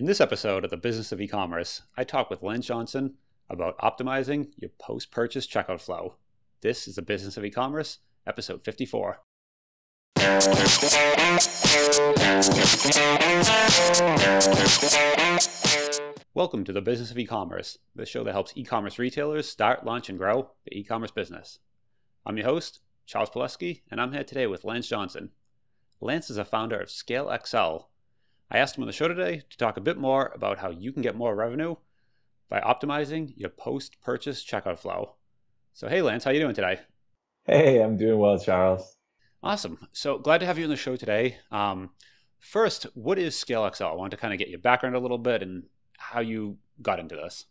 In this episode of the Business of E-commerce, I talk with Lance Johnson about optimizing your post-purchase checkout flow. This is the Business of E-commerce, episode 54. Welcome to the Business of E-commerce, the show that helps e-commerce retailers start, launch, and grow the e-commerce business. I'm your host, Charles Palleschi, and I'm here today with Lance Johnson. Lance is a founder of Scale XL, I asked him on the show today to talk a bit more about how you can get more revenue by optimizing your post-purchase checkout flow. So, hey, Lance, how are you doing today? Hey, I'm doing well, Charles. Awesome. So glad to have you on the show today. Um, first, what is ScaleXL? I want to kind of get your background a little bit and how you got into this.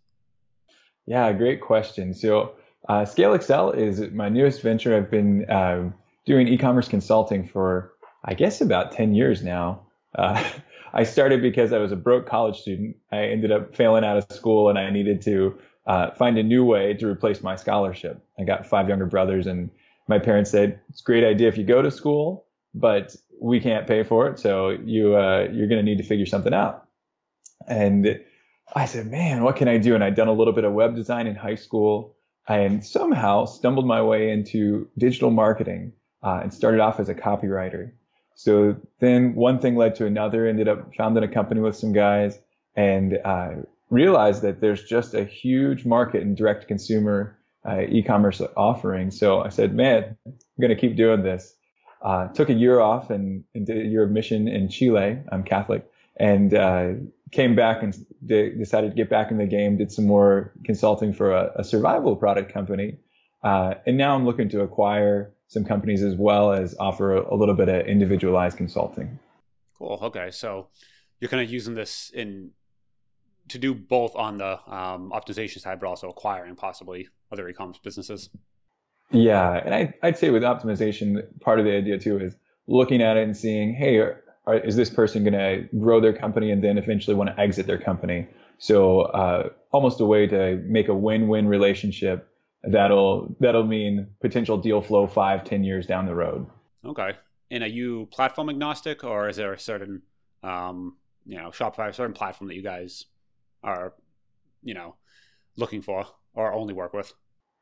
Yeah, great question. So, uh, ScaleXL is my newest venture. I've been uh, doing e-commerce consulting for, I guess, about 10 years now. Uh, I started because I was a broke college student. I ended up failing out of school and I needed to uh, find a new way to replace my scholarship. I got five younger brothers and my parents said, it's a great idea if you go to school, but we can't pay for it. So you, uh, you're going to need to figure something out. And I said, man, what can I do? And I'd done a little bit of web design in high school and somehow stumbled my way into digital marketing uh, and started off as a copywriter. So then one thing led to another, ended up founding a company with some guys and uh, realized that there's just a huge market in direct consumer uh, e-commerce offering. So I said, man, I'm going to keep doing this. Uh, took a year off and, and, did a year of mission in Chile. I'm Catholic and uh, came back and de- decided to get back in the game. Did some more consulting for a, a survival product company, uh, and now I'm looking to acquire some companies as well as offer a, a little bit of individualized consulting. Cool. Okay, so you're kind of using this in to do both on the um, optimization side, but also acquiring possibly other e-commerce businesses. Yeah, and I, I'd say with optimization, part of the idea too is looking at it and seeing, hey, are, are, is this person going to grow their company and then eventually want to exit their company? So uh, almost a way to make a win-win relationship that'll that'll mean potential deal flow five, ten years down the road. Okay. And are you platform agnostic, or is there a certain, um, you know, Shopify, a certain platform that you guys are, you know, looking for or only work with?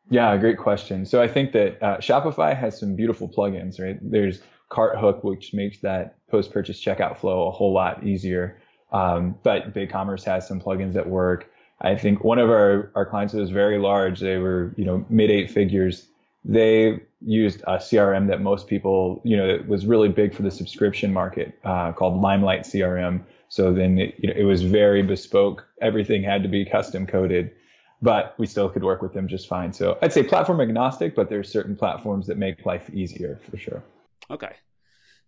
Yeah, great question. So I think that uh, Shopify has some beautiful plugins, right? There's CartHook, which makes that post-purchase checkout flow a whole lot easier. Um, but BigCommerce has some plugins that work. I think one of our, our clients was very large. They were, you know, mid eight figures. They used a CRM that most people, you know, it was really big for the subscription market uh, called Limelight CRM. So then it, you know, it was very bespoke. Everything had to be custom coded, but we still could work with them just fine. So I'd say platform agnostic, but there's certain platforms that make life easier for sure. Okay.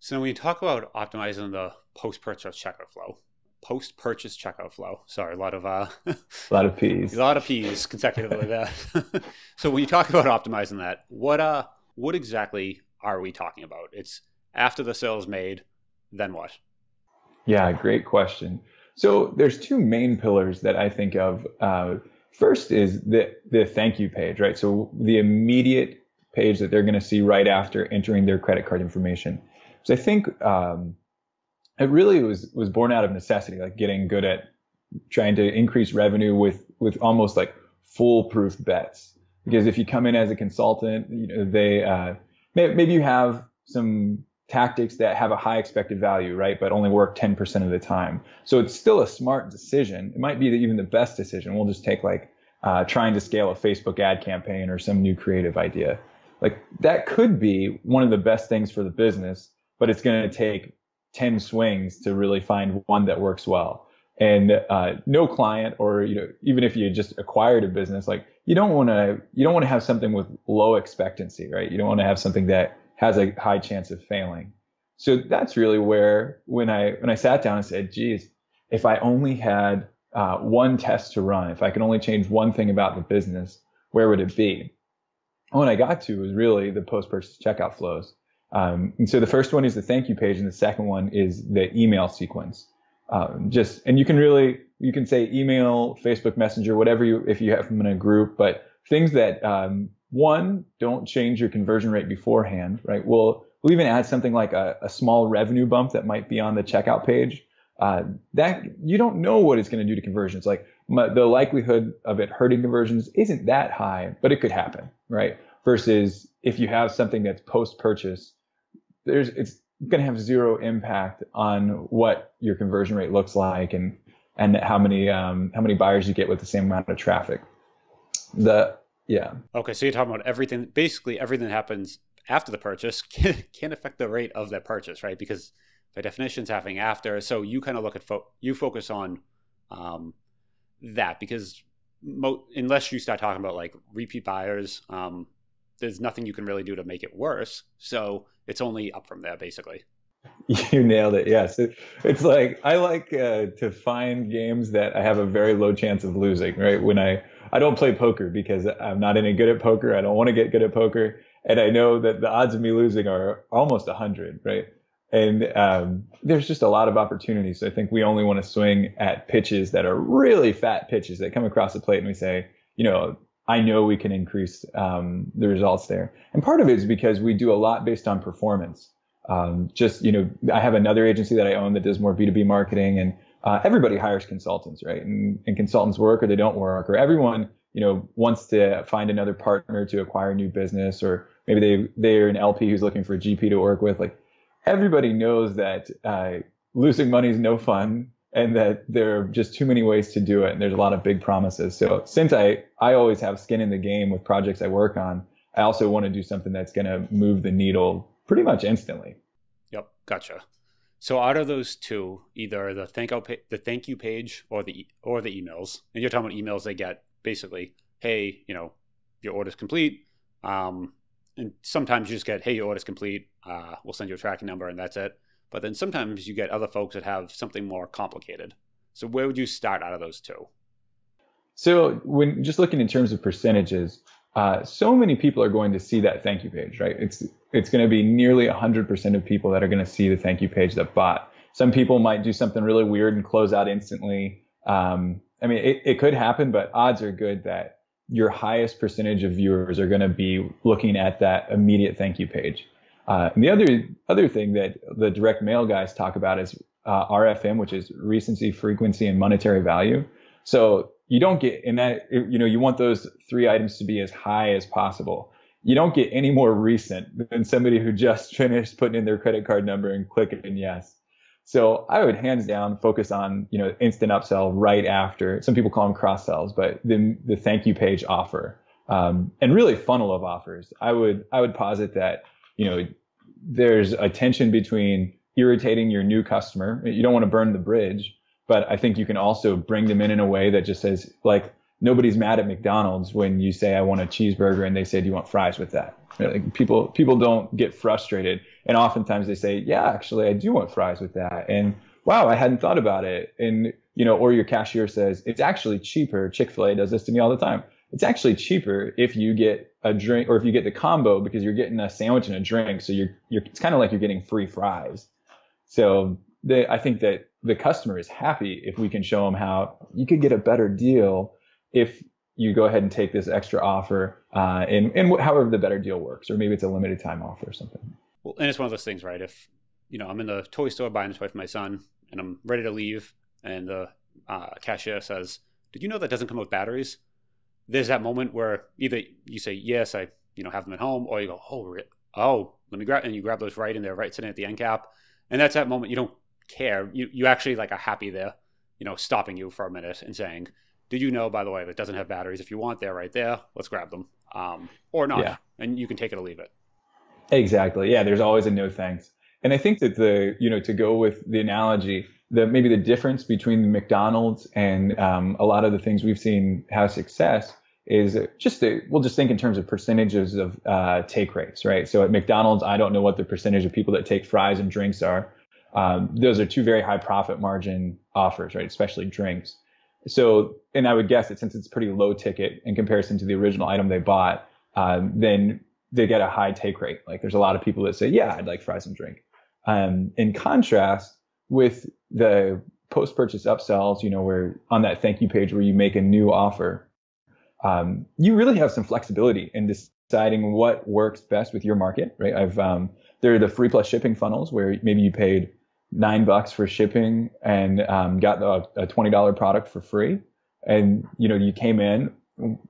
So when talk about optimizing the post-purchase checkout flow, post purchase checkout flow. Sorry, a lot of uh, a lot of P's, a lot of P's consecutively that. so when you talk about optimizing that, what uh, what exactly are we talking about? It's after the sale is made, then what? Yeah, great question. So there's two main pillars that I think of. Uh, first is the the thank you page, right? So the immediate page that they're going to see right after entering their credit card information. So I think um, it really was was born out of necessity, like getting good at trying to increase revenue with with almost like foolproof bets. Because if you come in as a consultant, you know they uh, maybe you have some tactics that have a high expected value, right? But only work 10% of the time. So it's still a smart decision. It might be even the best decision. We'll just take like uh, trying to scale a Facebook ad campaign or some new creative idea. Like that could be one of the best things for the business, but it's going to take 10 swings to really find one that works well. And uh, no client, or you know, even if you just acquired a business, like you don't want to, you don't want to have something with low expectancy, right? You don't want to have something that has a high chance of failing. So that's really where when I when I sat down and said, "Geez, if I only had uh, one test to run, if I could only change one thing about the business, where would it be?" What I got to was really the post-purchase checkout flows. Um, and so the first one is the thank you page, and the second one is the email sequence. Um, just and you can really you can say email, Facebook Messenger, whatever you if you have them in a group, but things that um, one don't change your conversion rate beforehand, right? We'll we'll even add something like a, a small revenue bump that might be on the checkout page uh, that you don't know what it's going to do to conversions. Like my, the likelihood of it hurting conversions isn't that high, but it could happen, right? Versus if you have something that's post purchase, there's it's going to have zero impact on what your conversion rate looks like and and how many um, how many buyers you get with the same amount of traffic. The yeah. Okay, so you're talking about everything. Basically, everything that happens after the purchase can, can affect the rate of that purchase, right? Because by definition, it's happening after. So you kind of look at fo- you focus on um, that because mo- unless you start talking about like repeat buyers, um, there's nothing you can really do to make it worse. So it's only up from there, basically. You nailed it. Yes, it, it's like I like uh, to find games that I have a very low chance of losing. Right when I I don't play poker because I'm not any good at poker. I don't want to get good at poker, and I know that the odds of me losing are almost hundred. Right, and um, there's just a lot of opportunities. I think we only want to swing at pitches that are really fat pitches that come across the plate, and we say, you know, I know we can increase um, the results there. And part of it is because we do a lot based on performance. Um, just, you know, I have another agency that I own that does more B2B marketing and uh, everybody hires consultants, right? And, and consultants work or they don't work or everyone, you know, wants to find another partner to acquire new business or maybe they, they're an LP who's looking for a GP to work with. Like everybody knows that uh, losing money is no fun and that there are just too many ways to do it and there's a lot of big promises. So since i i always have skin in the game with projects i work on i also want to do something that's going to move the needle pretty much instantly. Yep gotcha. So out of those two either the thank you the thank you page or the or the emails and you're talking about emails they get basically hey you know your order's complete um, and sometimes you just get hey your order's complete uh, we'll send you a tracking number and that's it but then sometimes you get other folks that have something more complicated. So where would you start out of those two? So when just looking in terms of percentages, uh, so many people are going to see that thank you page, right? It's it's going to be nearly 100% of people that are going to see the thank you page that bought. Some people might do something really weird and close out instantly. Um, I mean, it, it could happen, but odds are good that your highest percentage of viewers are going to be looking at that immediate thank you page. Uh, and the other other thing that the direct mail guys talk about is uh, RFM, which is recency, frequency, and monetary value. So you don't get in that you know you want those three items to be as high as possible. You don't get any more recent than somebody who just finished putting in their credit card number and clicking yes. So I would hands down focus on you know instant upsell right after. Some people call them cross sells, but the the thank you page offer um, and really funnel of offers. I would I would posit that you know there's a tension between irritating your new customer. You don't want to burn the bridge, but I think you can also bring them in in a way that just says like nobody's mad at McDonald's when you say I want a cheeseburger and they say do you want fries with that? Like people people don't get frustrated and oftentimes they say yeah actually I do want fries with that and wow I hadn't thought about it and you know or your cashier says it's actually cheaper Chick-fil-A does this to me all the time it's actually cheaper if you get a drink or if you get the combo because you're getting a sandwich and a drink. So you're, you're it's kind of like you're getting free fries. So I think that the customer is happy if we can show them how you could get a better deal if you go ahead and take this extra offer uh, and, and however the better deal works, or maybe it's a limited time offer or something. Well, and it's one of those things, right? If, you know, I'm in the toy store buying a toy for my son and I'm ready to leave and the uh, cashier says, did you know that doesn't come with batteries? There's that moment where either you say yes, I you know have them at home, or you go oh oh let me grab and you grab those right in there, right sitting at the end cap, and that's that moment you don't care. You you actually like are happy there, you know, stopping you for a minute and saying, did you know by the way that doesn't have batteries? If you want, they're right there. Let's grab them, um, or not, yeah. and you can take it or leave it. Exactly. Yeah. There's always a no thanks, and I think that the you know to go with the analogy the maybe the difference between McDonald's and um, a lot of the things we've seen have success is just a, we'll just think in terms of percentages of uh, take rates, right? So at McDonald's, I don't know what the percentage of people that take fries and drinks are. Um, those are two very high profit margin offers, right? Especially drinks. So, and I would guess that since it's pretty low ticket in comparison to the original item they bought, um, then they get a high take rate. Like there's a lot of people that say, yeah, I'd like fries and drink. Um, in contrast with the post purchase upsells, you know, where on that thank you page where you make a new offer, um, you really have some flexibility in deciding what works best with your market, right? I've um, there are the free plus shipping funnels where maybe you paid nine bucks for shipping and um, got a, a $20 product for free. And, you know, you came in,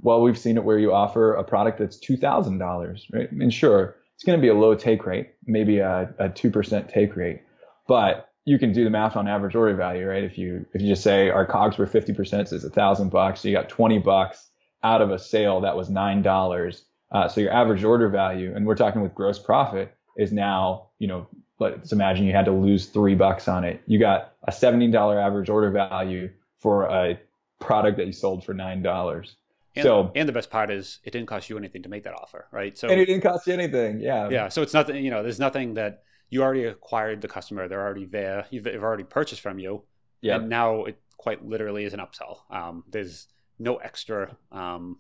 well, we've seen it where you offer a product that's $2,000, right? And sure, it's going to be a low take rate, maybe a, a 2% take rate, but you can do the math on average order value, right? If you, if you just say our cogs were 50%, so it's a thousand bucks. So you got 20 bucks out of a sale that was $9. Uh, so your average order value, and we're talking with gross profit is now, you know, let's imagine you had to lose three bucks on it. You got a $17 average order value for a product that you sold for $9. And, so, and the best part is it didn't cost you anything to make that offer, right? So, and it didn't cost you anything. Yeah. Yeah. So it's nothing, you know, there's nothing that you already acquired the customer. They're already there. You've, they've already purchased from you. Yeah. And now it quite literally is an upsell. Um, there's no extra, um,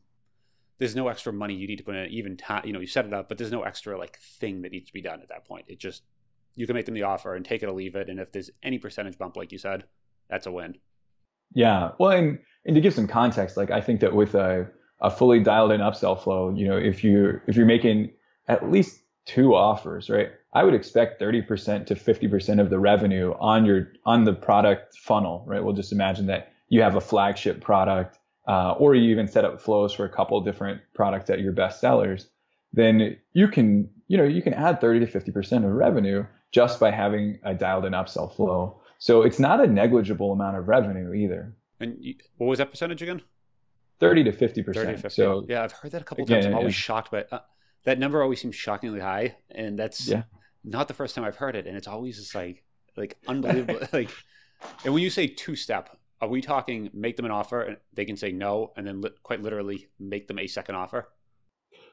there's no extra money you need to put in even time, you know, you set it up, but there's no extra like thing that needs to be done at that point. It just, you can make them the offer and take it or leave it. And if there's any percentage bump, like you said, that's a win. Yeah. Well, and, and to give some context, like I think that with a, a fully dialed in upsell flow, you know, if you if you're making at least two offers, right? I would expect 30% to 50% of the revenue on your on the product funnel, right? We'll just imagine that you have a flagship product, uh, or you even set up flows for a couple different products that are your best sellers. Then you can, you know, you can add 30 to 50% of revenue just by having a dialed in upsell flow. So it's not a negligible amount of revenue either. And you, what was that percentage again? 30 to 50 30 percent. 50. So yeah, I've heard that a couple times. I'm always yeah. shocked by uh, that number. Always seems shockingly high, and that's Yeah. not the first time I've heard it. And it's always just like like unbelievable. like, and when you say two step, are we talking make them an offer and they can say no, and then li- quite literally make them a second offer?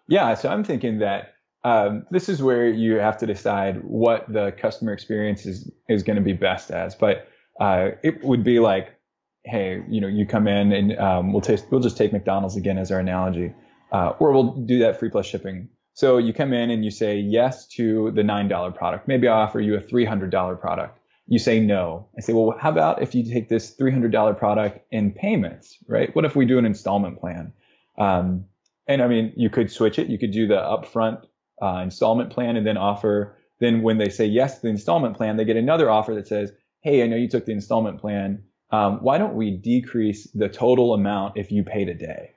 yeah, so I'm thinking that um, this is where you have to decide what the customer experience is is going to be best as. But uh, it would be like, hey, you know, you come in and um, we'll taste, we'll just take McDonald's again as our analogy, uh, or we'll do that free plus shipping. So you come in and you say yes to the nine dollar product. Maybe I'll offer you a three hundred dollar product. You say no. I say, well, how about if you take this three hundred dollar product in payments, right? What if we do an installment plan? Um, and I mean, you could switch it. You could do the upfront uh, installment plan and then offer. Then when they say yes to the installment plan, they get another offer that says, "Hey, I know you took the installment plan. Um, why don't we decrease the total amount if you paid a day?"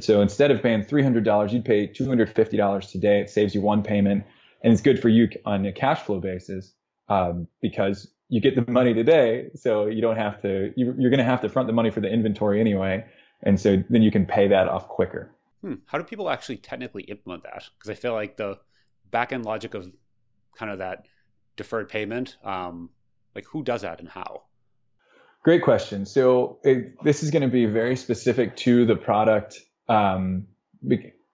So instead of paying $300, you'd pay $250 today. It saves you one payment, and it's good for you on a cash flow basis um, because you get the money today, so you don't have to. You, you're going to have to front the money for the inventory anyway, and so then you can pay that off quicker. Hmm. How do people actually technically implement that? Because I feel like the back end logic of kind of that deferred payment, um, like who does that and how? Great question. So it, this is going to be very specific to the product um,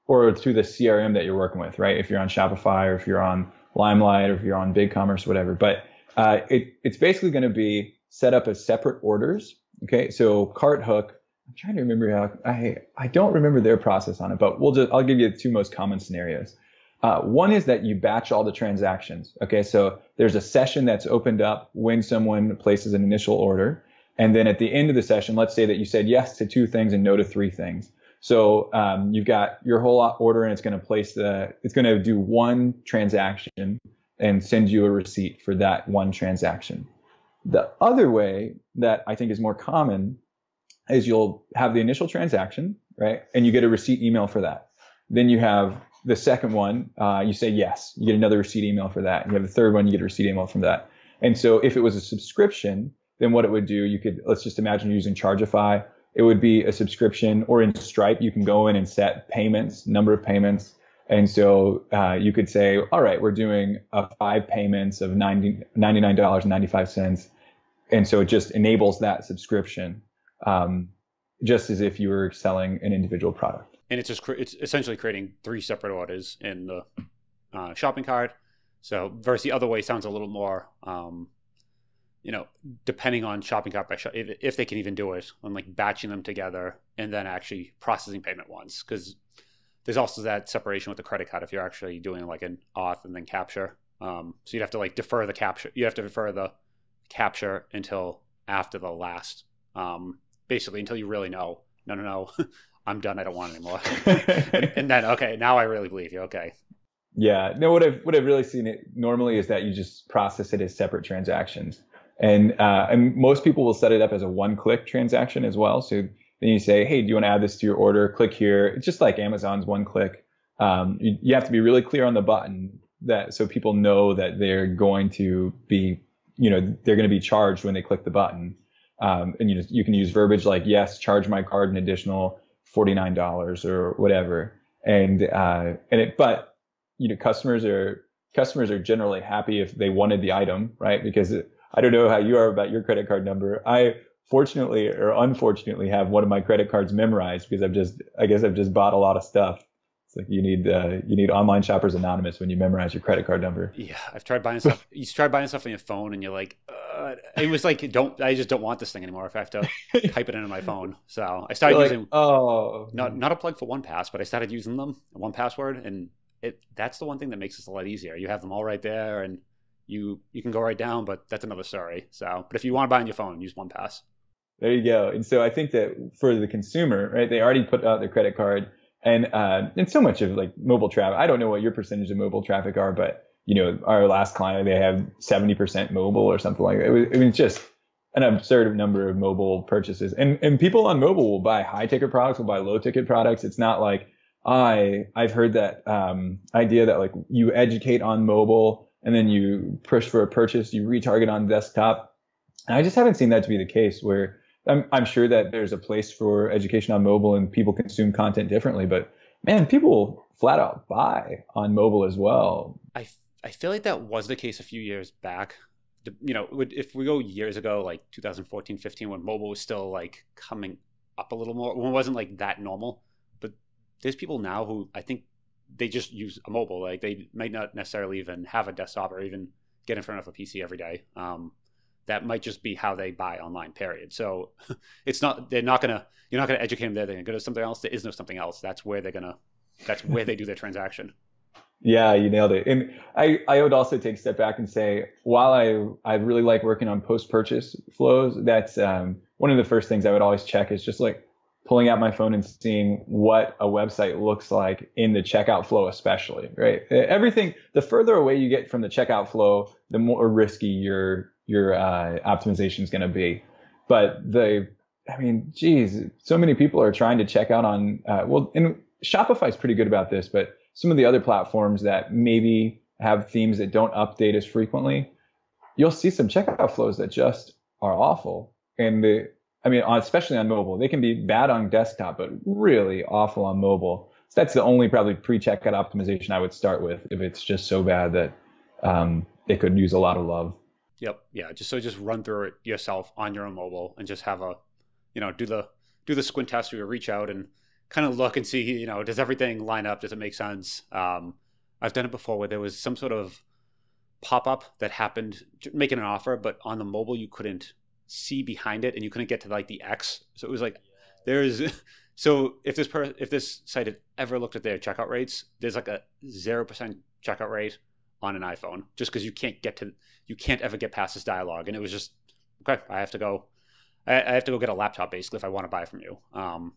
or to the CRM that you're working with, right? If you're on Shopify or if you're on Limelight or if you're on BigCommerce, whatever. But uh, it, it's basically going to be set up as separate orders. Okay. So CartHook, I'm trying to remember how I I don't remember their process on it, but we'll just I'll give you the two most common scenarios. Uh, one is that you batch all the transactions. Okay, so there's a session that's opened up when someone places an initial order, and then at the end of the session, let's say that you said yes to two things and no to three things. So um, you've got your whole order, and it's going to place the it's going to do one transaction and send you a receipt for that one transaction. The other way that I think is more common is you'll have the initial transaction, right? And you get a receipt email for that. Then you have the second one, uh, you say yes, you get another receipt email for that. You have the third one, you get a receipt email from that. And so if it was a subscription, then what it would do, you could, let's just imagine using Chargify. It would be a subscription or in Stripe, you can go in and set payments, number of payments. And so uh, you could say, all right, we're doing uh, five payments of 90, $99.95. And so it just enables that subscription um, just as if you were selling an individual product. And it's just it's essentially creating three separate orders in the uh, shopping cart. So versus the other way sounds a little more, um, you know, depending on shopping cart by shop, if, if they can even do it, on like batching them together and then actually processing payment once, because there's also that separation with the credit card if you're actually doing like an auth and then capture. Um, so you'd have to like defer the capture. You have to defer the capture until after the last, um, basically until you really know. No, no, no, I'm done. I don't want it anymore. and, and then okay, now I really believe you. Okay, Yeah. No, what I've what I've really seen it normally is that you just process it as separate transactions. And, uh, and most people will set it up as a one click transaction as well. So then you say, Hey, do you want to add this to your order? Click here. It's just like Amazon's one click. Um, you, you have to be really clear on the button that so people know that they're going to be, you know, they're going to be charged when they click the button. Um, and you you can use verbiage like, yes, charge my card an additional $49 or whatever. And, uh, and it, but, you know, customers are, customers are generally happy if they wanted the item, right? Because I don't know how you are about your credit card number. I fortunately or unfortunately have one of my credit cards memorized because I've just, I guess I've just bought a lot of stuff. It's like you need uh, you need online shoppers anonymous when you memorize your credit card number. Yeah, I've tried buying stuff. you try buying stuff on your phone, and you're like, uh, it was like, don't I just don't want this thing anymore if I have to type it into my phone. So I started using oh not not a plug for one pass, but I started using them 1Password, and it that's the one thing that makes this a lot easier. You have them all right there, and you you can go right down. But that's another story. So, but if you want to buy on your phone, use one pass. There you go. And so I think that for the consumer, right, they already put out their credit card and, uh, and so much of like mobile traffic. I don't know what your percentage of mobile traffic are, but you know, our last client, they have 70% mobile or something like that. It was, it was just an absurd number of mobile purchases and, and people on mobile will buy high ticket products, will buy low ticket products. It's not like I, I've heard that, um, idea that like you educate on mobile and then you push for a purchase, you retarget on desktop. And I just haven't seen that to be the case where I'm, I'm sure that there's a place for education on mobile and people consume content differently, but man, people flat out buy on mobile as well. I, I feel like that was the case a few years back. You know, if we go years ago, like 2014, 15, when mobile was still like coming up a little more, when it wasn't like that normal. But there's people now who I think they just use a mobile. Like they might not necessarily even have a desktop or even get in front of a PC every day. Um, that might just be how they buy online period. So it's not they're not gonna you're not gonna educate them there they're gonna go to something else there is no something else. That's where they're gonna that's where they do their transaction. Yeah you nailed it. And i i would also take a step back and say while i i really like working on post purchase flows that's um, one of the first things i would always check is just like pulling out my phone and seeing what a website looks like in the checkout flow especially right everything the further away you get from the checkout flow the more risky your your uh, optimization is going to be. But the, I mean, geez, so many people are trying to check out on, uh, well, and Shopify is pretty good about this, but some of the other platforms that maybe have themes that don't update as frequently, you'll see some checkout flows that just are awful. And the, I mean, especially on mobile, they can be bad on desktop, but really awful on mobile. So that's the only probably pre-checkout optimization I would start with if it's just so bad that um, it could use a lot of love. Yep. Yeah. Just so just run through it yourself on your own mobile and just have a, you know, do the do the squint test or reach out and kind of look and see, you know, does everything line up? Does it make sense? Um, I've done it before where there was some sort of pop up that happened making an offer, but on the mobile you couldn't see behind it and you couldn't get to like the X. So it was like there's so if this per, if this site had ever looked at their checkout rates, there's like a zero percent checkout rate on an iPhone just because you can't get to you can't ever get past this dialogue. And it was just okay. I have to go. I, I have to go get a laptop basically if I want to buy from you. Um,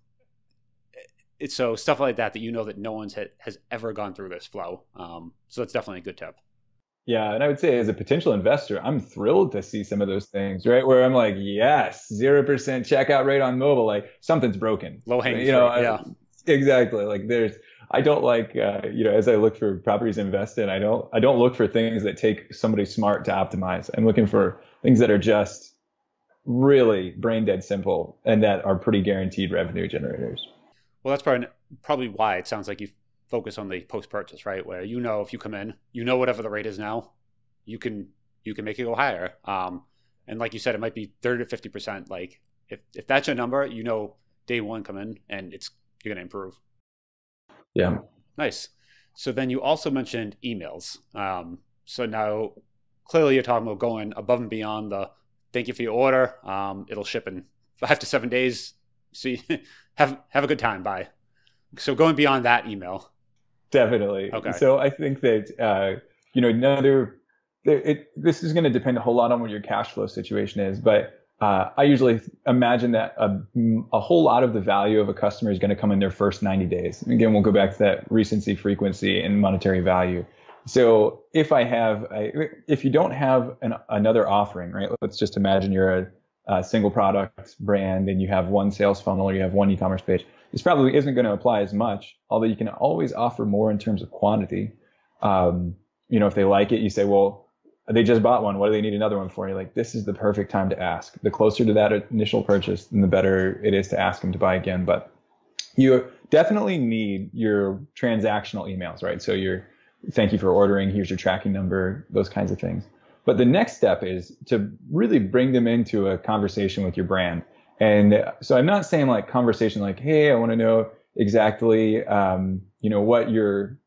it's so stuff like that that you know that no one's ha- has ever gone through this flow. Um, so that's definitely a good tip. Yeah, and I would say as a potential investor, I'm thrilled to see some of those things, right? Where I'm like, yes, zero percent checkout rate on mobile, like something's broken. Low hanging, you know, yeah, I, exactly. Like there's I don't like, uh, you know, as I look for properties to invest in, I don't, I don't look for things that take somebody smart to optimize. I'm looking for things that are just really brain dead simple and that are pretty guaranteed revenue generators. Well, that's probably probably why it sounds like you focus on the post purchase, right? Where you know if you come in, you know whatever the rate is now, you can you can make it go higher. Um, and like you said, it might be thirty to fifty percent. Like if if that's your number, you know day one come in and it's you're going to improve. Yeah. Nice. So then you also mentioned emails. Um, so now clearly you're talking about going above and beyond the thank you for your order. Um, it'll ship in five to seven days. See, have have a good time. Bye. So going beyond that email. Definitely. Okay. So I think that uh, you know another. It, this is going to depend a whole lot on what your cash flow situation is, but uh, I usually imagine that a, a, whole lot of the value of a customer is going to come in their first 90 days. Again, we'll go back to that recency, frequency, and monetary value. So if I have, a, if you don't have an, another offering, right? Let's just imagine you're a, a, single product brand and you have one sales funnel or you have one e-commerce page. This probably isn't going to apply as much, although you can always offer more in terms of quantity. Um, you know, if they like it, you say, well, they just bought one. What do they need another one for? You're like, this is the perfect time to ask. The closer to that initial purchase, then the better it is to ask them to buy again. But you definitely need your transactional emails, right? So your thank you for ordering, here's your tracking number, those kinds of things. But the next step is to really bring them into a conversation with your brand. And so I'm not saying like conversation like, hey, I want to know exactly, um, you know, what your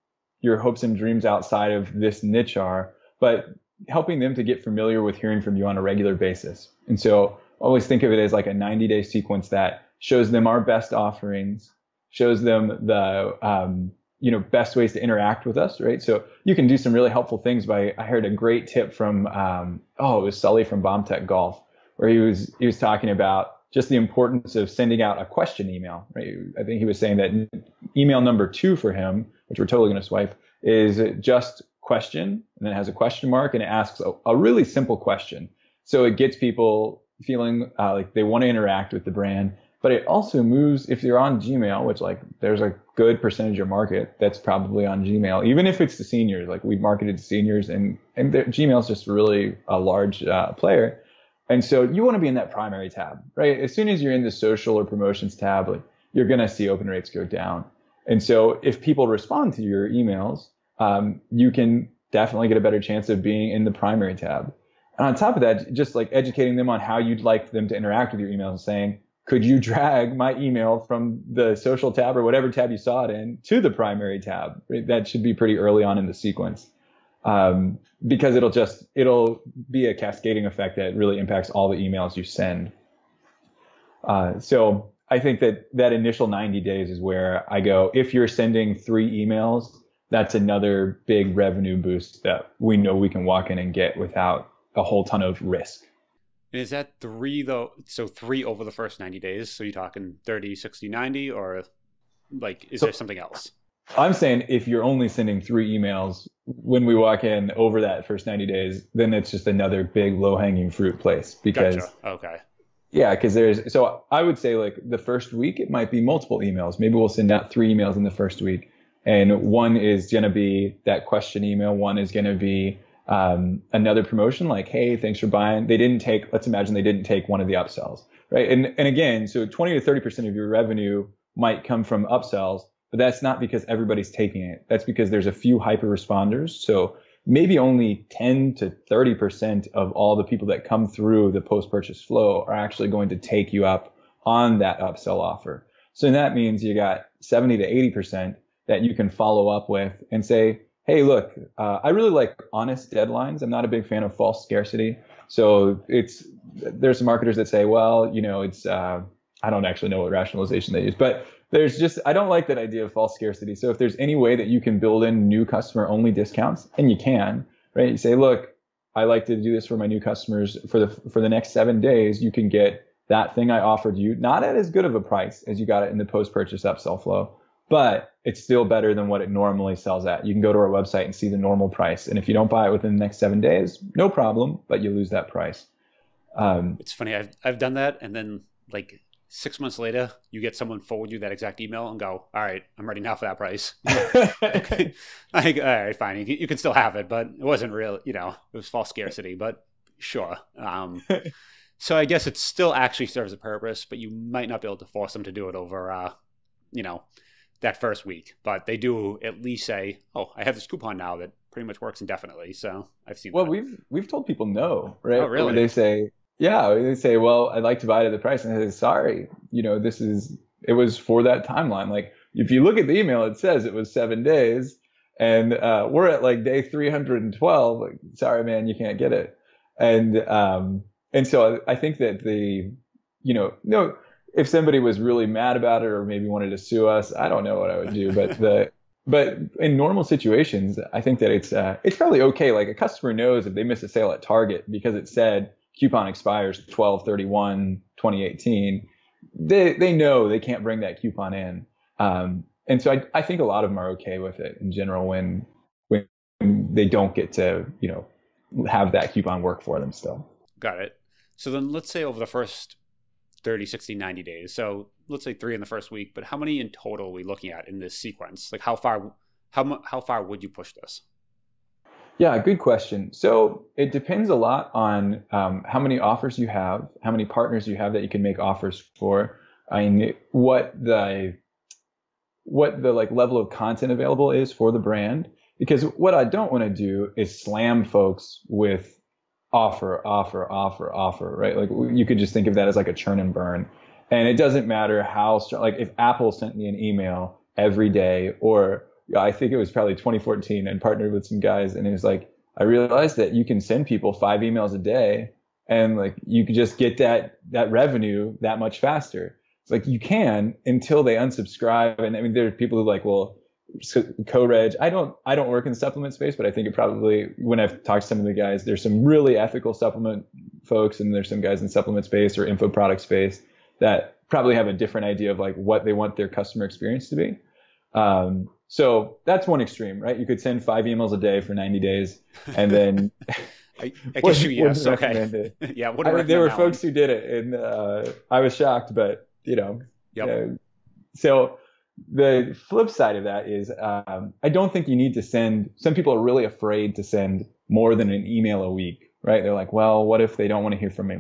your hopes and dreams outside of this niche are, but helping them to get familiar with hearing from you on a regular basis. And so always think of it as like a 90 day sequence that shows them our best offerings, shows them the um, you know best ways to interact with us, right? So you can do some really helpful things by. I heard a great tip from um, oh it was Sully from BombTech Golf where he was he was talking about just the importance of sending out a question email. Right? I think he was saying that email number two for him, which we're totally going to swipe, is just question and then it has a question mark and it asks a, a really simple question. So it gets people feeling uh, like they want to interact with the brand but it also moves if you're on Gmail, which like there's a good percentage of market that's probably on Gmail, even if it's the seniors. Like we've marketed to seniors, and and Gmail is just really a large uh, player, and so you want to be in that primary tab, right? As soon as you're in the social or promotions tab, like you're gonna see open rates go down, and so if people respond to your emails, um, you can definitely get a better chance of being in the primary tab. And on top of that, just like educating them on how you'd like them to interact with your emails, saying could you drag my email from the social tab or whatever tab you saw it in to the primary tab? That should be pretty early on in the sequence. Um, because it'll just, it'll be a cascading effect that really impacts all the emails you send. Uh, so I think that that initial 90 days is where I go, if you're sending three emails, that's another big revenue boost that we know we can walk in and get without a whole ton of risk. And is that three though? So three over the first 90 days. So you're talking 30, 60, 90, or like, is so, there something else? I'm saying if you're only sending three emails when we walk in over that first 90 days, then it's just another big low hanging fruit place because. Gotcha. Okay. Yeah, because there's so I would say like the first week it might be multiple emails. Maybe we'll send out three emails in the first week, and one is gonna be that question email. One is gonna be um, another promotion like, hey, thanks for buying. They didn't take, let's imagine they didn't take one of the upsells, right? And, and again, so 20 to 30% of your revenue might come from upsells, but that's not because everybody's taking it. That's because there's a few hyper responders. So maybe only 10 to 30% of all the people that come through the post purchase flow are actually going to take you up on that upsell offer. So that means you got 70 to 80% that you can follow up with and say, hey, look, uh, I really like honest deadlines. I'm not a big fan of false scarcity. So it's there's some marketers that say, well, you know, it's uh, I don't actually know what rationalization they use, but there's just I don't like that idea of false scarcity. So if there's any way that you can build in new customer only discounts, and you can, right? You say, look, I like to do this for my new customers for the for the next seven days. You can get that thing I offered you, not at as good of a price as you got it in the post purchase upsell flow, but it's still better than what it normally sells at. You can go to our website and see the normal price. And if you don't buy it within the next seven days, no problem, but you lose that price. Um, it's funny. I've, I've done that. And then like six months later, you get someone forward you that exact email and go, all right, I'm ready now for that price. I think, all right, fine. You, you, can still have it, but it wasn't real, you know, it was false scarcity, but sure. Um, so I guess it still actually serves a purpose, but you might not be able to force them to do it over, uh, you know, that first week, but they do at least say, "Oh, I have this coupon now that pretty much works indefinitely." So I've seen. Well, that. we've we've told people no, right? Oh, really? they say, "Yeah," they say, "Well, I'd like to buy it at the price," and I say, "Sorry, you know, this is it was for that timeline." Like if you look at the email, it says it was seven days, and uh, we're at like day 312. Like, sorry, man, you can't get it, and um, and so I, I think that the, you know, no if somebody was really mad about it or maybe wanted to sue us, I don't know what I would do. But the but in normal situations, I think that it's uh, it's probably okay. Like a customer knows if they miss a sale at Target because it said coupon expires 12 31 2018 they they know they can't bring that coupon in um, and so I, I think a lot of them are okay with it in general when when they don't get to you know have that coupon work for them still. Got it. So then let's say over the first 30, 60, 90 days. So let's say three in the first week, but how many in total are we looking at in this sequence? Like how far how how far would you push this? Yeah, good question. So it depends a lot on um, how many offers you have, how many partners you have that you can make offers for. I mean, what the what the like level of content available is for the brand. Because what I don't want to do is slam folks with offer, offer, offer, offer, right? Like you could just think of that as like a churn and burn. And it doesn't matter how strong, like if Apple sent me an email every day, or I think it was probably 2014 and partnered with some guys and it was like, I realized that you can send people five emails a day and like you could just get that, that revenue that much faster. It's like you can until they unsubscribe. And I mean, there are people who like, well, co-reg. I don't I don't work in the supplement space, but I think it probably when I've talked to some of the guys, there's some really ethical supplement folks, and there's some guys in supplement space or info product space that probably have a different idea of like what they want their customer experience to be. Um, so that's one extreme, right? You could send five emails a day for 90 days, and then. I, I guess you yes, okay. yeah, I there were folks one. who did it, and uh, I was shocked, but you know, yep. Uh, so the flip side of that is um, I don't think you need to send. Some people are really afraid to send more than an email a week, right? They're like, well, what if they don't want to hear from me?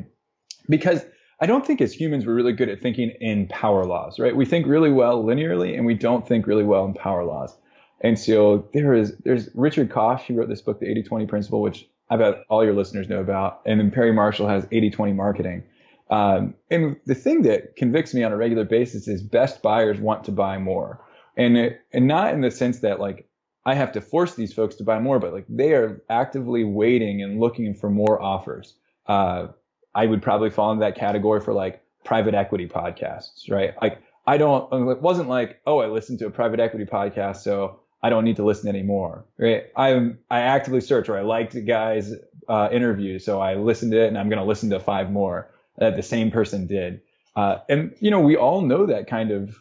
Because I don't think as humans we're really good at thinking in power laws, right? We think really well linearly, and we don't think really well in power laws. And so there is there's Richard Koch. He wrote this book, The 80-20 Principle, which I bet all your listeners know about. And then Perry Marshall has 80-20 Marketing. Um, and the thing that convicts me on a regular basis is best buyers want to buy more. And it, and not in the sense that like I have to force these folks to buy more, but like they are actively waiting and looking for more offers. Uh, I would probably fall into that category for like private equity podcasts, right? Like I don't, it wasn't like, oh, I listened to a private equity podcast, so I don't need to listen anymore, right? I I actively search, or I liked the guy's uh, interview, so I listened to it, and I'm going to listen to five more that the same person did. Uh, and you know, we all know that kind of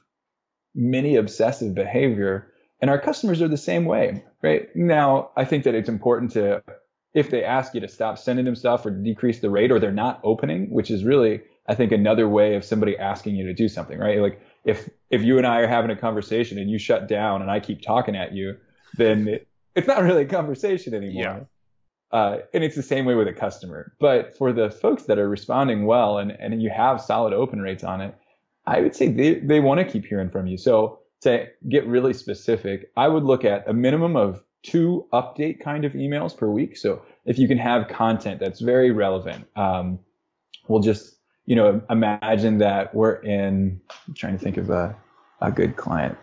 mini obsessive behavior, and our customers are the same way, right? Now, I think that it's important to, if they ask you to stop sending them stuff or decrease the rate, or they're not opening, which is really, I think, another way of somebody asking you to do something, right? Like if if you and I are having a conversation and you shut down and I keep talking at you, then it, it's not really a conversation anymore. Yeah. Uh, and it's the same way with a customer. But for the folks that are responding well and, and you have solid open rates on it, I would say they, they want to keep hearing from you. So to get really specific, I would look at a minimum of two update kind of emails per week. So if you can have content that's very relevant, um, we'll just, you know, imagine that we're in, I'm trying to think of a, a good client.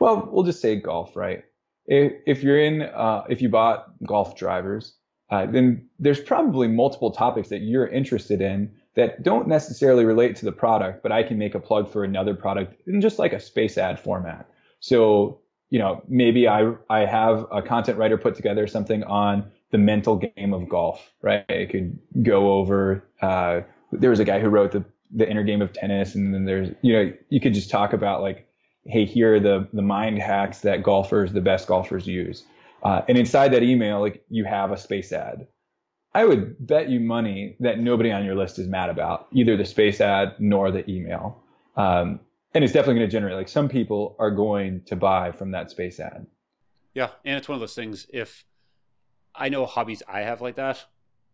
Well, we'll just say golf, right? If, if you're in, uh, if you bought golf drivers, uh, then there's probably multiple topics that you're interested in that don't necessarily relate to the product, but I can make a plug for another product in just like a space ad format. So, you know, maybe I, I have a content writer put together something on the mental game of golf, right? It could go over, uh, there was a guy who wrote the, the inner game of tennis and then there's, you know, you could just talk about like, Hey, here are the, the mind hacks that golfers, the best golfers use. Uh, and inside that email, like you have a space ad. I would bet you money that nobody on your list is mad about either the space ad nor the email. Um, and it's definitely going to generate like some people are going to buy from that space ad. Yeah, and it's one of those things. If I know hobbies I have like that,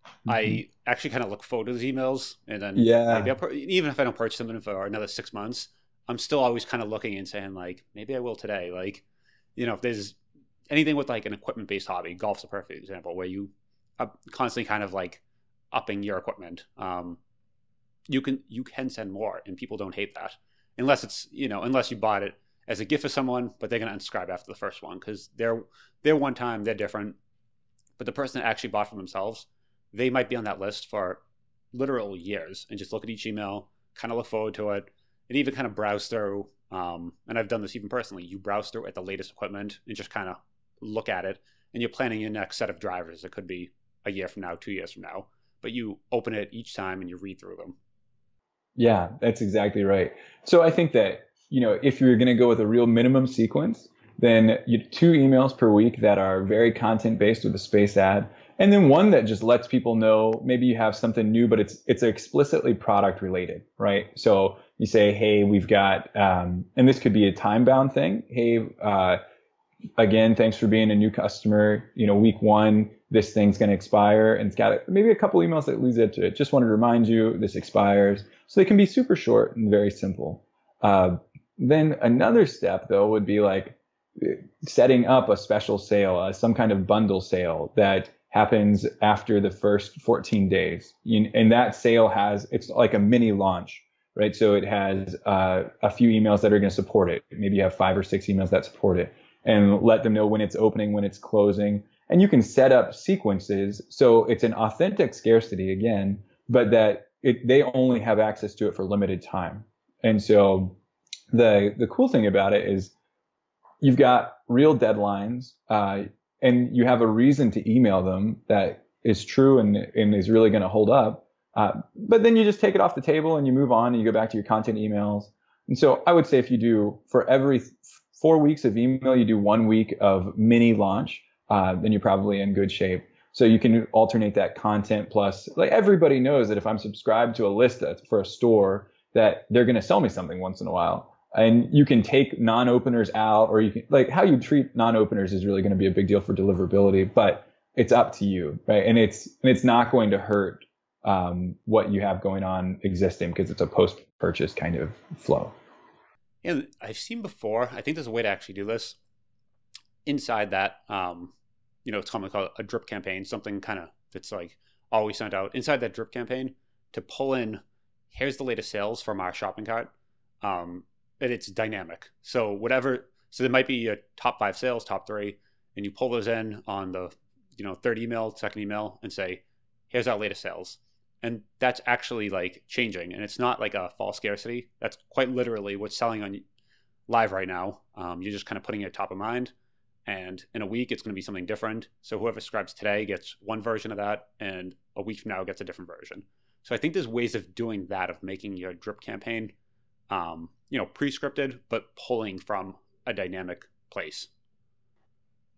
mm-hmm. I actually kind of look forward to those emails, and then yeah, even if I don't purchase them for another six months, I'm still always kind of looking and saying like maybe I will today. Like, you know, if there's anything with like an equipment based hobby, golf's a perfect example where you are constantly kind of like upping your equipment. Um, you can you can send more, and people don't hate that unless it's you know unless you bought it as a gift for someone, but they're gonna unsubscribe after the first one because they're they're one time they're different, but the person that actually bought for themselves, they might be on that list for literal years and just look at each email, kind of look forward to it, and even kind of browse through. Um, and I've done this even personally. You browse through at the latest equipment and just kind of look at it and you're planning your next set of drivers. It could be a year from now, two years from now, but you open it each time and you read through them. Yeah, that's exactly right. So I think that, you know, if you're going to go with a real minimum sequence, then you two emails per week that are very content based with a space ad, and then one that just lets people know maybe you have something new, but it's it's explicitly product related, right? So you say, hey, we've got, um, and this could be a time bound thing. Hey, uh, again, thanks for being a new customer. You know, week one, this thing's going to expire, and it's got maybe a couple emails that leads into it. Just wanted to remind you this expires. So they can be super short and very simple. Uh, then another step though would be like setting up a special sale, uh, some kind of bundle sale that happens after the first 14 days. And that sale has, it's like a mini launch, right? So it has uh, a few emails that are going to support it. Maybe you have five or six emails that support it and let them know when it's opening, when it's closing. And you can set up sequences. So it's an authentic scarcity again, but that it, they only have access to it for limited time. And so the, the cool thing about it is you've got real deadlines. Uh, and you have a reason to email them that is true and, and is really going to hold up. Uh, but then you just take it off the table and you move on and you go back to your content emails. And so I would say if you do for every four weeks of email, you do one week of mini launch, uh, then you're probably in good shape. So you can alternate that content plus like everybody knows that if I'm subscribed to a list for a store that they're going to sell me something once in a while. And you can take non-openers out or you can like how you treat non-openers is really going to be a big deal for deliverability but it's up to you right? And it's and it's not going to hurt um, what you have going on existing because it's a post-purchase kind of flow and i've seen before i think there's a way to actually do this inside that um, you know it's commonly called a drip campaign something kind of that's like always sent out inside that drip campaign to pull in here's the latest sales from our shopping cart um, and it's dynamic. So whatever, so there might be a top five sales, top three, and you pull those in on the, you know, third email, second email, and say, here's our latest sales. And that's actually like changing, and it's not like a false scarcity. That's quite literally what's selling on live right now. Um, you're just kind of putting it top of mind, and in a week it's going to be something different. So whoever subscribes today gets one version of that, and a week from now gets a different version. So I think there's ways of doing that, of making your drip campaign um, you know, pre-scripted, but pulling from a dynamic place.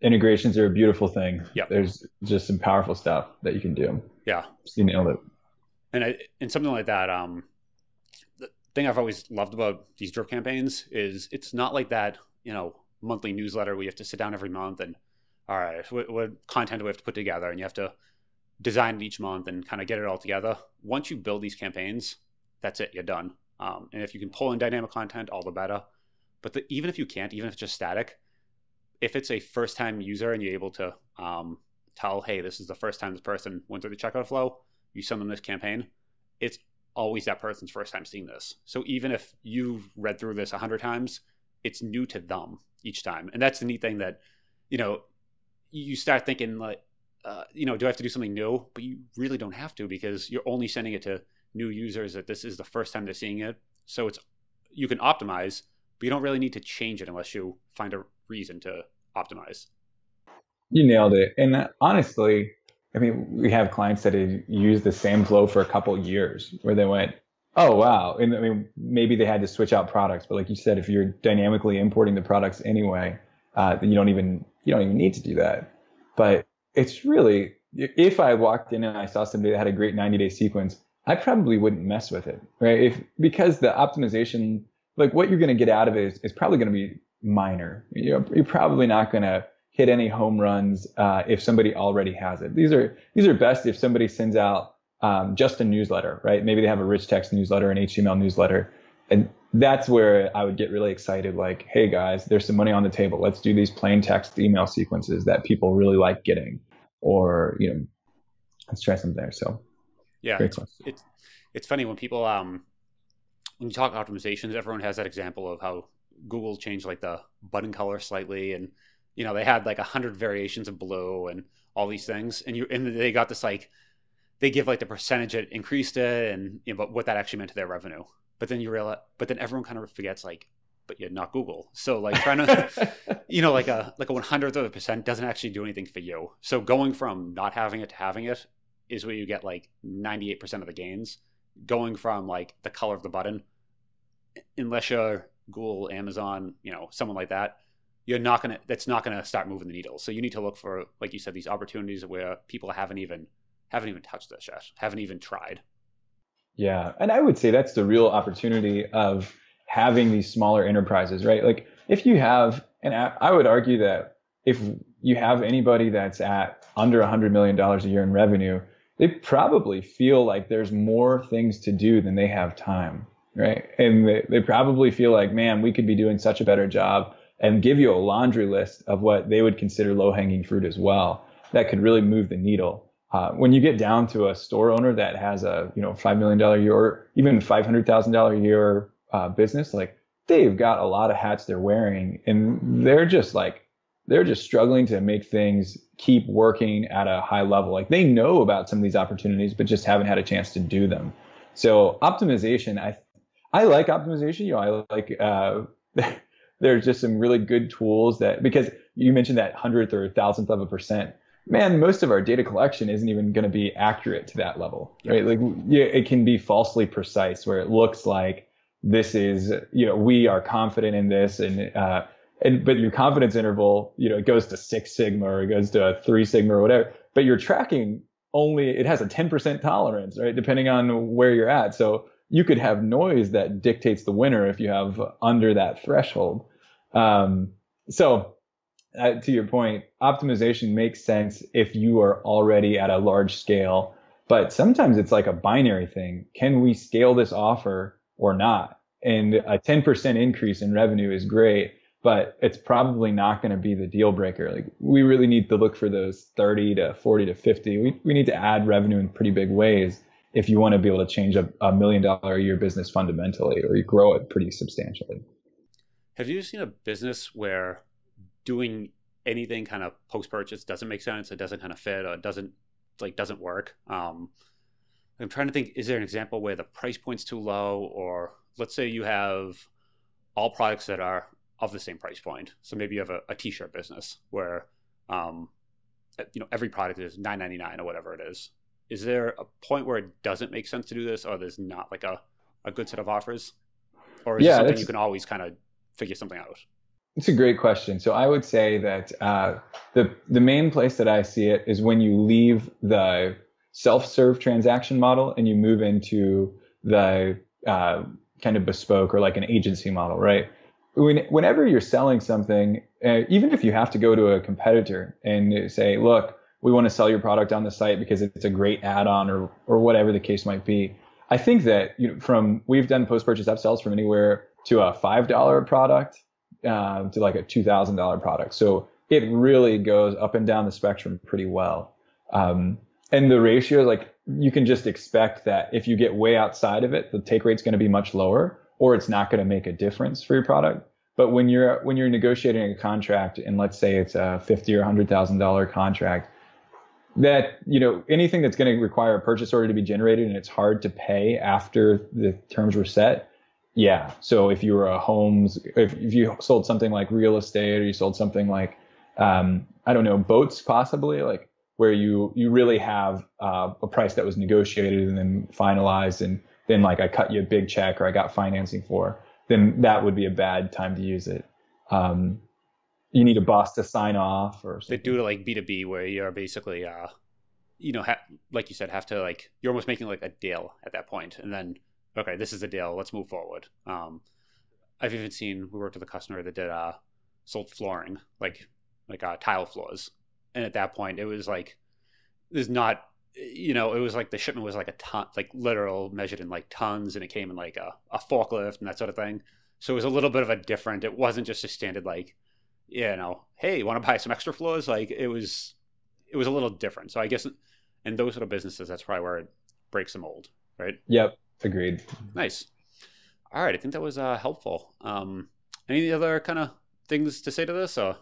Integrations are a beautiful thing. Yeah. There's just some powerful stuff that you can do. Yeah. You nailed it. And I, and something like that, um, the thing I've always loved about these drip campaigns is it's not like that, you know, monthly newsletter where you have to sit down every month and, all right, what, what content do we have to put together? And you have to design it each month and kind of get it all together. Once you build these campaigns, that's it. You're done. Um, and if you can pull in dynamic content, all the better. But the, even if you can't, even if it's just static, if it's a first time user and you're able to um, tell, hey, this is the first time this person went through the checkout flow, you send them this campaign, it's always that person's first time seeing this. So even if you've read through this a hundred times, it's new to them each time. And that's the neat thing that, you know, you start thinking like, uh, you know, do I have to do something new? But you really don't have to because you're only sending it to new users that this is the first time they're seeing it. So it's you can optimize, but you don't really need to change it unless you find a reason to optimize. You nailed it. And honestly, I mean, we have clients that have used the same flow for a couple years where they went, oh wow. And I mean, maybe they had to switch out products, but like you said, if you're dynamically importing the products anyway, uh, then you don't even you don't even need to do that. But it's really if I walked in and I saw somebody that had a great 90 day sequence, I probably wouldn't mess with it, right? If because the optimization, like what you're going to get out of it is, is probably going to be minor. You're, you're probably not going to hit any home runs uh, if somebody already has it. These are these are best if somebody sends out um, just a newsletter, right? Maybe they have a rich text newsletter, an HTML newsletter, and that's where I would get really excited. Like, hey guys, there's some money on the table. Let's do these plain text email sequences that people really like getting, or you know, let's try some there. So yeah, it's, it's, it's funny when people um when you talk optimizations, everyone has that example of how Google changed like the button color slightly, and you know they had like a hundred variations of blue and all these things, and you and they got this like they give like the percentage it increased it, and you know but what that actually meant to their revenue. But then you realize, but then everyone kind of forgets like, but you're not Google, so like trying to, you know, like a like a one hundredth of a percent doesn't actually do anything for you. So going from not having it to having it is where you get like 98% of the gains going from like the color of the button unless you're google amazon you know someone like that you're not gonna that's not gonna start moving the needle. So you need to look for, like you said, these opportunities where people haven't even haven't even touched this yet, haven't even tried. Yeah, and I would say that's the real opportunity of having these smaller enterprises, right? Like if you have, and I would argue that if you have anybody that's at under $100 million a year in revenue, they probably feel like there's more things to do than they have time, right? And they, they probably feel like, man, we could be doing such a better job and give you a laundry list of what they would consider low hanging fruit as well that could really move the needle. Uh, when you get down to a store owner that has a you know five million dollar year or even five hundred thousand dollar year uh, business, like they've got a lot of hats they're wearing, and they're just like they're just struggling to make things keep working at a high level. Like they know about some of these opportunities, but just haven't had a chance to do them. So optimization, I I like optimization. You know, I like uh, there's just some really good tools that because you mentioned that hundredth or thousandth of a percent man, most of our data collection isn't even going to be accurate to that level, right? Like, yeah, it can be falsely precise where it looks like this is, you know, we are confident in this and, uh, and, but your confidence interval, you know, it goes to six sigma or it goes to a three sigma or whatever, but you're tracking only, it has a 10% tolerance, right? Depending on where you're at. So you could have noise that dictates the winner if you have under that threshold. Um, so uh, to your point, optimization makes sense if you are already at a large scale, but sometimes it's like a binary thing. Can we scale this offer or not? And a 10% increase in revenue is great, but it's probably not going to be the deal breaker. Like we really need to look for those 30 to 40 to 50. We, we need to add revenue in pretty big ways if you want to be able to change a, a million dollar a year business fundamentally or you grow it pretty substantially. Have you seen a business where doing anything kind of post purchase doesn't make sense, it doesn't kind of fit, or it doesn't like doesn't work. Um, I'm trying to think: is there an example where the price point's too low, or let's say you have all products that are of the same price point. So maybe you have a a t-shirt business where, um, you know, every product is 9.99 or whatever it is. Is there a point where it doesn't make sense to do this, or there's not like a, a good set of offers, or is yeah, it something you can always kind of figure something out? It's a great question. So I would say that uh, the the main place that I see it is when you leave the self-serve transaction model and you move into the uh, kind of bespoke or like an agency model, right? When, whenever you're selling something, uh, even if you have to go to a competitor and say, look, we want to sell your product on the site because it's a great add-on or or whatever the case might be. I think that you know, from we've done post-purchase upsells from anywhere to a five dollar product uh, to like a $2,000 product. So it really goes up and down the spectrum pretty well. Um, and the ratio, like you can just expect that if you get way outside of it, the take rate's going to be much lower, or it's not going to make a difference for your product. But when you're when you're negotiating a contract, and let's say it's a fifty or hundred thousand dollar contract, that you know anything that's going to require a purchase order to be generated and it's hard to pay after the terms were set, yeah. So if you were a homes, if, if you sold something like real estate or you sold something like, um, I don't know, boats possibly, like where you, you really have uh, a price that was negotiated and then finalized and then like I cut you a big check or I got financing for, then that would be a bad time to use it. Um, you need a boss to sign off or something. They do it like B2B where you're basically, uh, you know, ha- like you said, have to like, you're almost making like a deal at that point and then okay, this is the deal. Let's move forward. Um, I've even seen we worked with a customer that did uh, sold flooring, like like uh, tile floors, and at that point it was like there's not you know it was like the shipment was like a ton like literal measured in like tons and it came in like a, a forklift and that sort of thing so it was a little bit of a different it wasn't just a standard like you know hey want to buy some extra floors like it was it was a little different so i guess in those sort of businesses that's probably where it breaks the mold right yep Agreed. Nice. All right, I think that was uh, helpful. Um, any other kind of things to say to this, or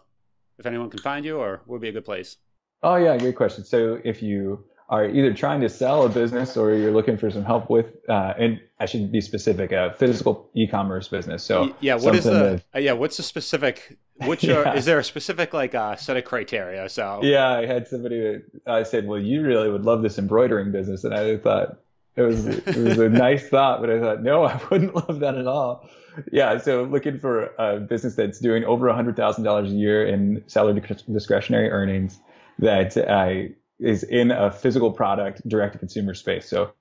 if anyone can find you, or would be a good place? Oh yeah, great question. So if you are either trying to sell a business or you're looking for some help with, uh, and I should be specific, a physical e-commerce business. So yeah, what is the uh, yeah? What's the specific? Which yeah. are, is there a specific like uh, set of criteria? So yeah, I had somebody that I said, well, you really would love this embroidering business, and I thought, it was it was a nice thought, but I thought, no, I wouldn't love that at all. yeah, so looking for a business that's doing over $100,000 a year in salary discretionary earnings that uh, is in a physical product direct to consumer space. So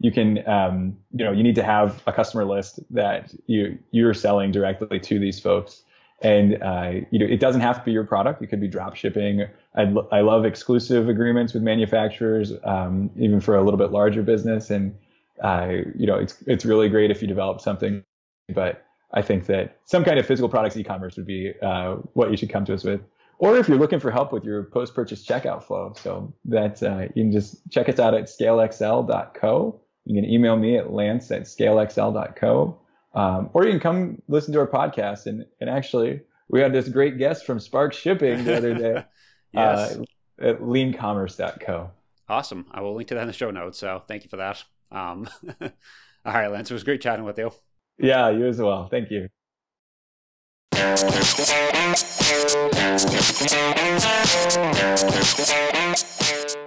you can, um, you know, you need to have a customer list that you you're selling directly to these folks. And uh, you know, it doesn't have to be your product. It could be drop shipping. I, I love exclusive agreements with manufacturers, um, even for a little bit larger business. And uh, you know, it's it's really great if you develop something. But I think that some kind of physical products e-commerce would be uh, what you should come to us with or if you're looking for help with your post-purchase checkout flow. So that uh, you can just check us out at scalexl.co. You can email me at lance at scalexl.co. Um, or you can come listen to our podcast. And, and actually, we had this great guest from Spark Shipping the other day yes. uh, at leancommerce.co. Awesome. I will link to that in the show notes. So thank you for that. Um, all right, Lance, it was great chatting with you. Yeah, you as well. Thank you. Thank you.